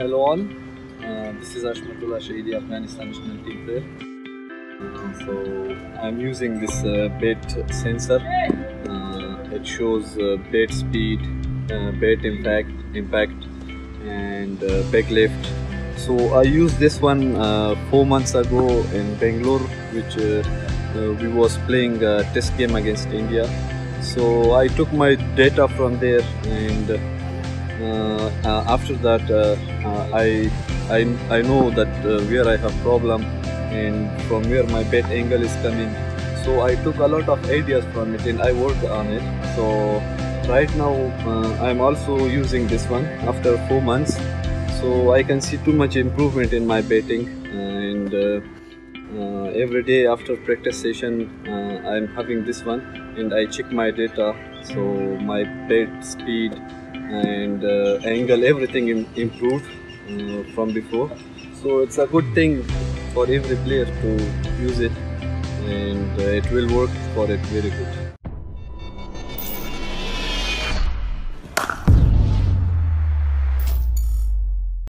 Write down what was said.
Hello all, uh, this is Hashmatullah Shahidi, Afghanistan national team player. Uh, so I'm using this uh, bat sensor. Uh, it shows uh, bat speed, uh, bat impact, impact, and backlift. So I used this one four months ago in Bangalore, which we was playing a test game against India. So I took my data from there and. Uh, uh, after that uh, I, I I know that where I have problem and from where my bat angle is coming. So I took a lot of ideas from it and I worked on it. So right now I'm also using this one after four months. So I can see too much improvement in my batting and every day after practice session uh, I'm having this one and I check my data. So my bat speed and uh, angle everything im- improved uh, from before. So it's a good thing for every player to use it and uh, it will work for it very good